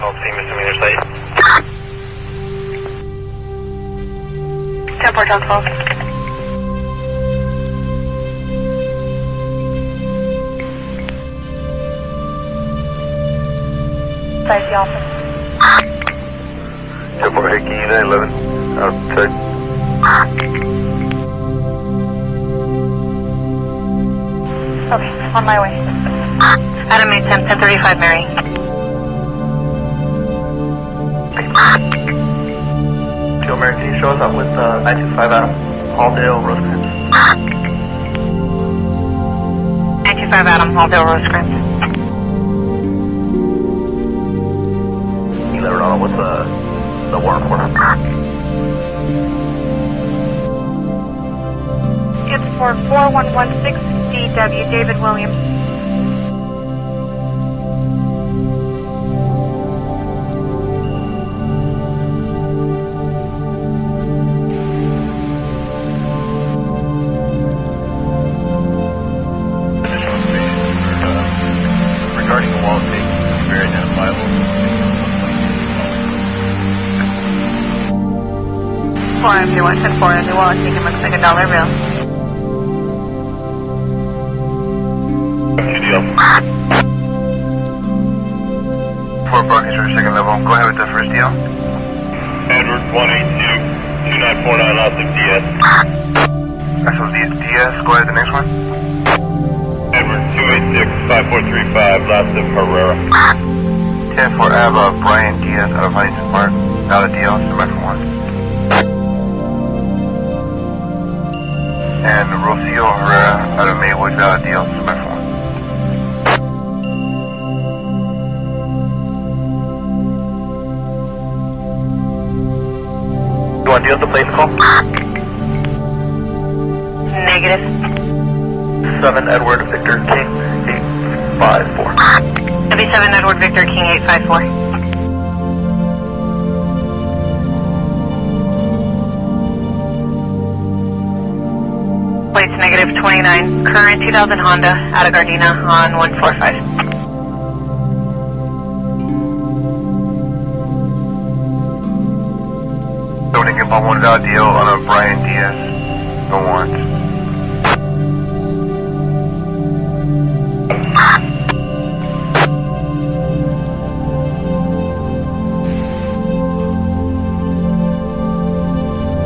I'll see misdemeanor site. 10 Port 12. Size the office. 10 Port Hickey, 911. Outside. Okay, on my way. Adam 8 10, 1035 Mary. Joe Mary, can you show us up with uh, 925 Adam? Halldale, Rosecrans. 925 Adam, Halldale Rosecrans. You 11 on what's the, the warrant for? It's for 4116 DW David Williams. 124 on the wall. I think it looks like a dollar bill. Four buckets for second level. Go ahead with the first deal. Edward 182 2949 Austin DS. Special DS. Go ahead the next one. Edward 286 5435 Austin Herrera. 10 for Ava Brian Diaz out of Huntington Park. Not a deal. So my. And Rocio Herrera out of Maywood, out of deal, somebody from one. You want to deal the place call? Negative. 7 Edward Victor King 854. 77 Edward Victor King 854. Plates negative 29. Current 2000 Honda out of Gardena on 145. Don't get my one dollar deal on a Brian Diaz. No warrants.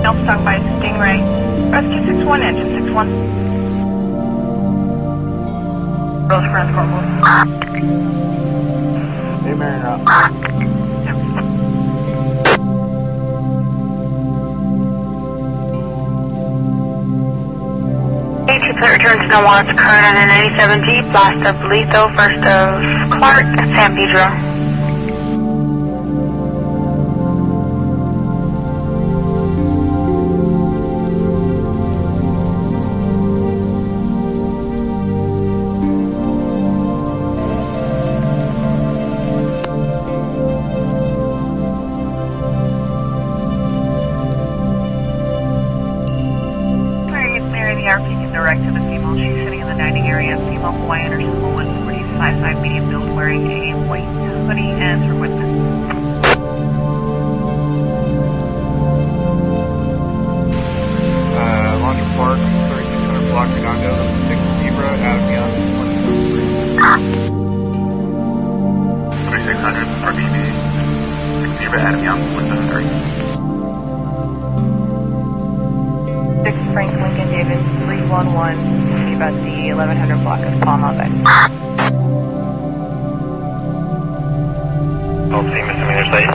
Elf stuck by Stingray. Rescue 61, engine 61. Rosecrans Corporal. Hey, Marion. Eighty put returns no wants current on an 87 Jeep, last of Letho, first of Clark, San Pedro. See misdemeanor site.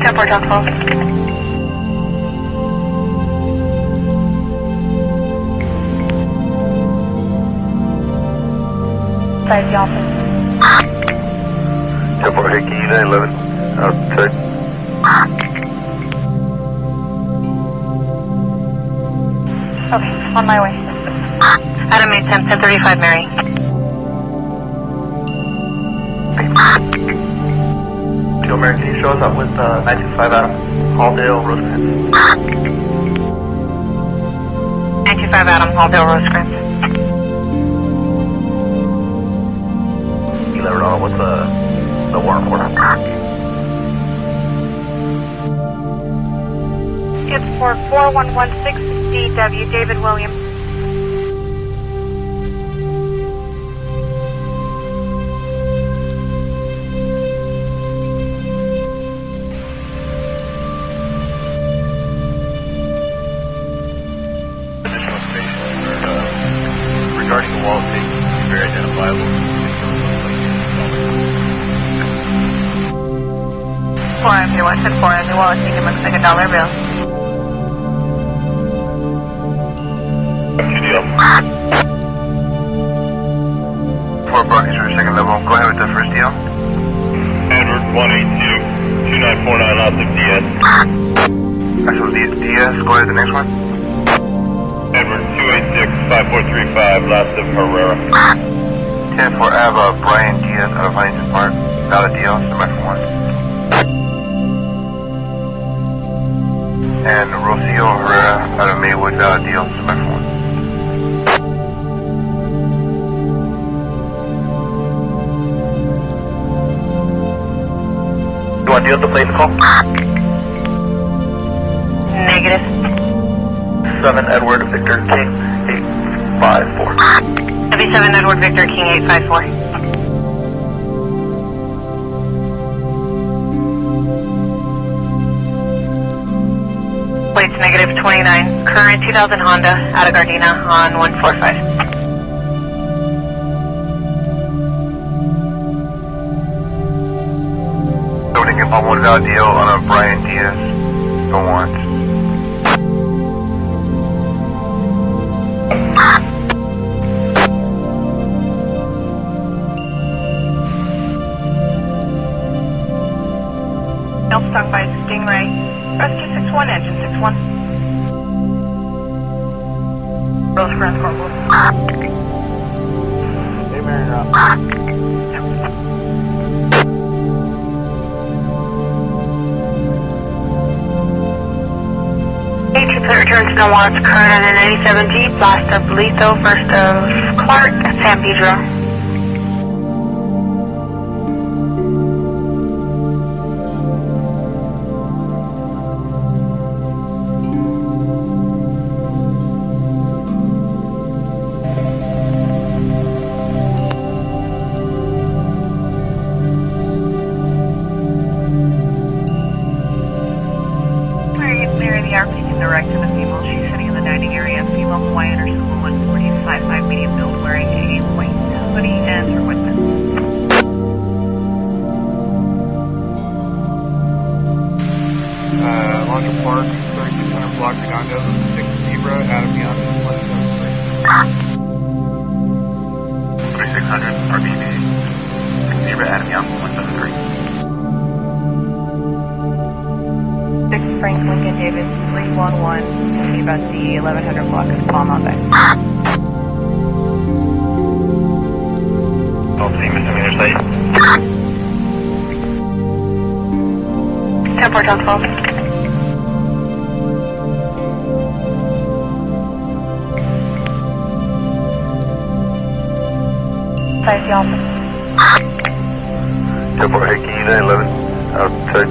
10 Port 12. Size the office. 10 for Hickey, 911. Outside. Okay, on my way. Adam 8 10, 1035 Mary. Joe American East shows up with uh, 925 uh, Adam, Halldale, Rosecrans. 925 Adam, Halldale, Rosecrans. 11 on with uh, the, the war order. It's for 4116 DW, David Williams. Level. Go ahead with the first deal. Edward 182 2949 lots of DS. Actual DS. Go ahead with the next one. Edward 286 5435 lots of Herrera. 10 4 Ave, uh, Brian Diaz out of Huntington Park. Valid deal, semi for one. And Rocio Herrera out of Maywood, valid deal, semi for one. You want to deal with the plate call? Negative. 7 Edward Victor King 854. 77 Edward Victor King 854. Plates negative 29. Current 2000 Honda out of Gardena on 145. Loading up on one valid deal on a Brian Diaz. Go once. Help stung by Stingray. Rescue 61, engine 61. Rosecrans Corporal. Hey, Marion returns to Watts, current on an 87 Jeep, last of Letho, first of Clark, San Pedro. Laundry Park, 3600 block Redondo, 6 Zebra, Adam Young, 173. 3600 RBB. Zebra Adam Young 173. Six Frank Lincoln Davis, 311, talking about the 1100 block of Palm Bay. Don't see misdemeanor site. 10 Port 12. Size the office. Airport Hickey 911. Outside.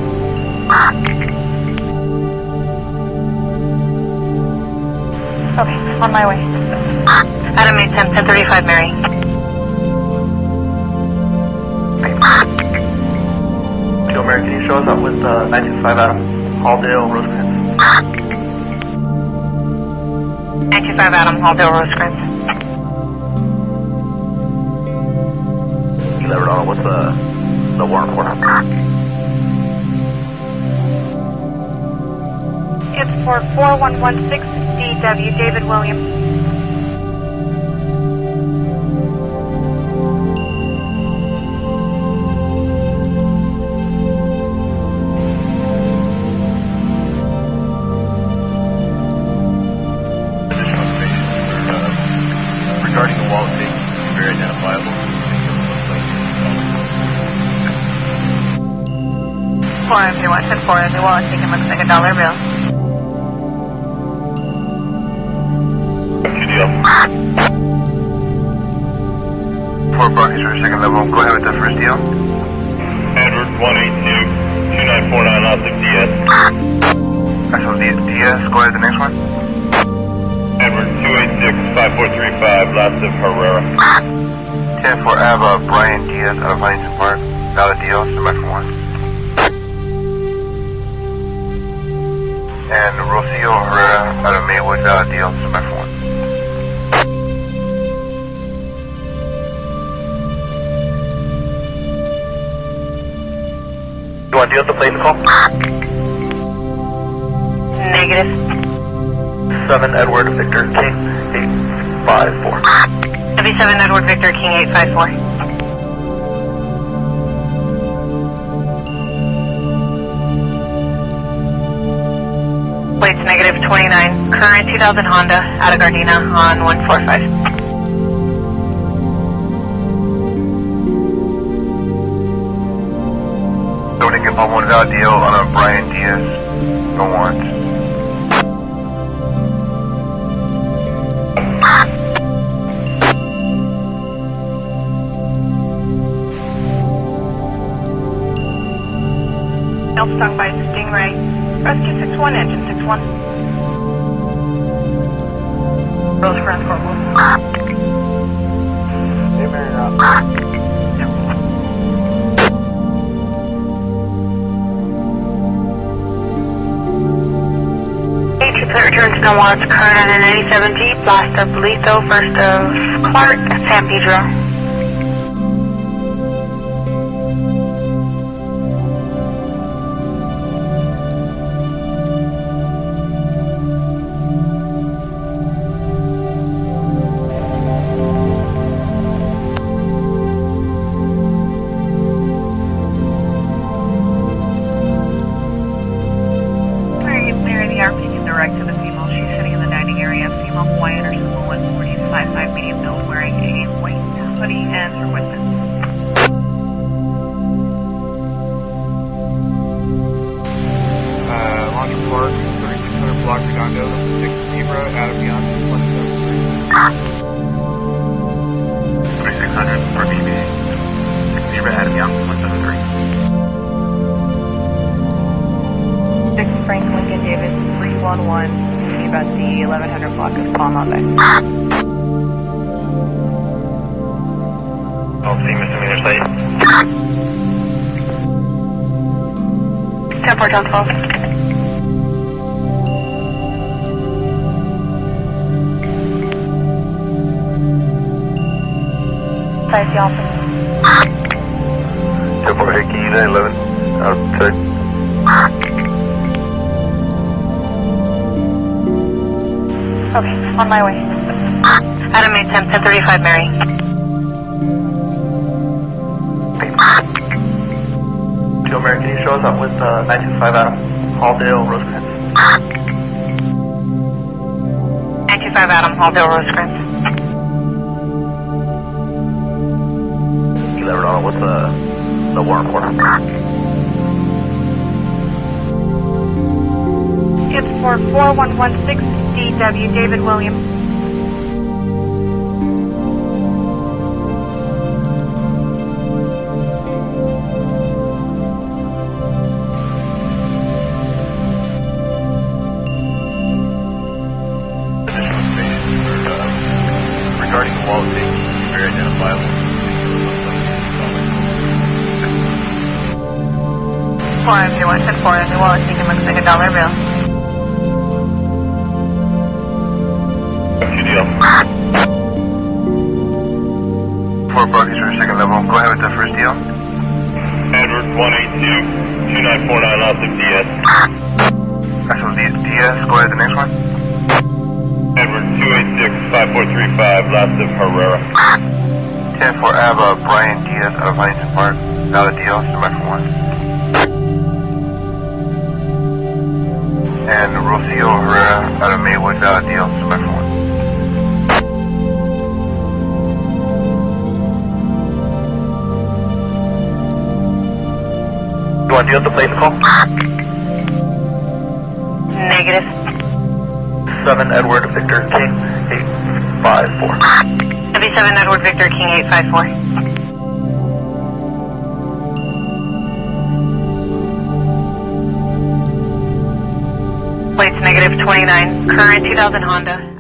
Okay, on my way. Adam 8 10, 1035 Mary. Joe Mary, can you show us up with uh, 925 Adam? Halldale, Rosecrans. 925 Adam, Halldale Rosecrans. On. What's the, the for? It's for 4116 DW, David Williams. Weston, four MD Wallace, taken looks like a dollar bill. QDL. Four Brockers for second level. Go ahead with the first deal. Edward 182 2949 lots of DS. SOD DS, go ahead, the next one. Edward 286-5435, last of Herrera. 10 for Ava, Brian Diaz of Huntington Park. Valid deal, submission 1. And Rocio Herrera out of Maywood, valid deal, submission 1. You want to deal the plate call? Negative. 7 Edward Victor King, 854. 77 Edward Victor King 854. Plates negative 29. Current 2000 Honda out of Gardena on 145. Loading up on one valid deal on a Brian Diaz. No warrants. Elf stung by Stingray. Rescue 61, engine 61. Rosecrans Corporal. Uh, Eight triplet return to Watts, current on an 87 Jeep, last of Letho, first of Clark, San Pedro. 10 Port John 12. Size the office. 10 for Hickey, 911. Outside. Okay, on my way. Adam 8 10, 1035 Mary. Joe Mary, can you show us up with uh, 925 Adam? Halldale, Rosecrans. 925 Adam, Halldale Rosecrans. You let her know what's the, the warrant for. It's for 4116 DW David Williams. Dollar bill. Deal. Four buckets for second level. Go ahead with the first deal. Edward 182-2949, last of DS. SOD DS, go ahead the next one. Edward 286-5435, last of Herrera. 10 for Ava, Brian Diaz out of Huntington Park. Valid deal, submission 1. And Rocio Herrera out of Maywood, valid deal, 1. You want to deal with the plate call? Negative. 7 Edward Victor King, 854. 77 Edward Victor King 854. Plates negative 29. Current 2000 Honda.